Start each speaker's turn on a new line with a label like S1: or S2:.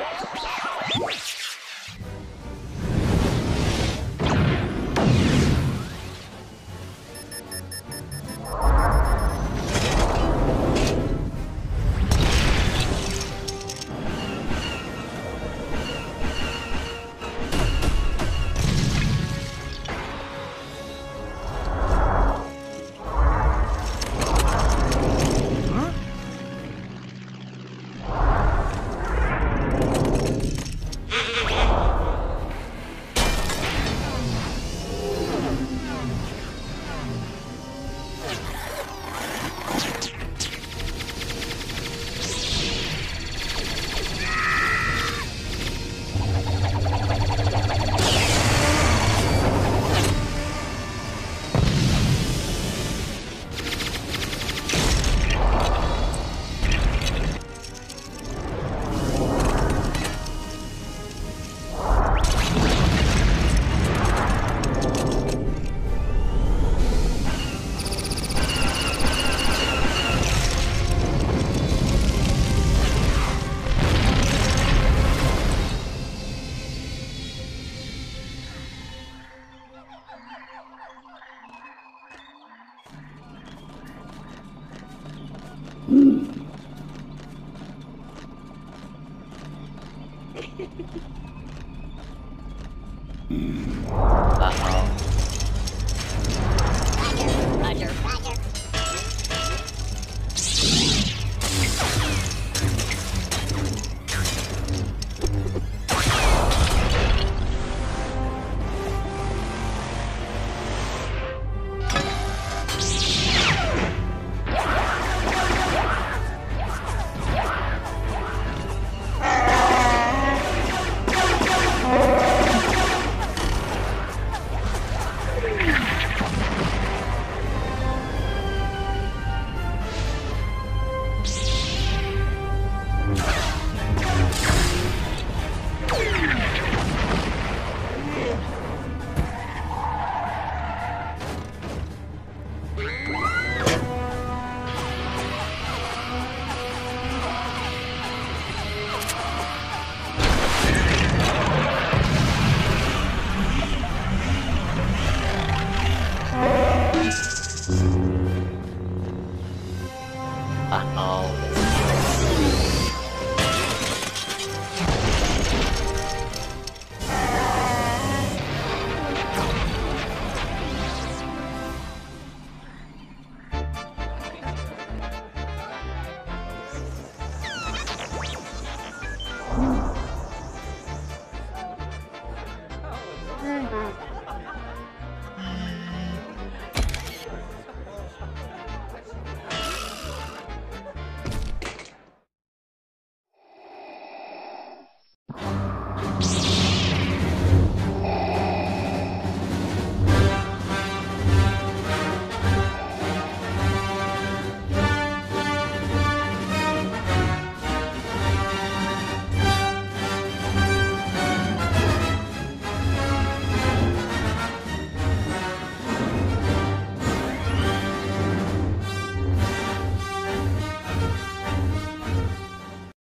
S1: Wow. You